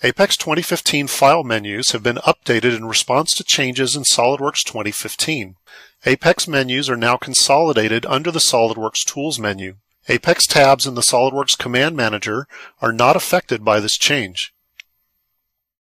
Apex 2015 file menus have been updated in response to changes in SOLIDWORKS 2015. Apex menus are now consolidated under the SOLIDWORKS Tools menu. Apex tabs in the SOLIDWORKS Command Manager are not affected by this change.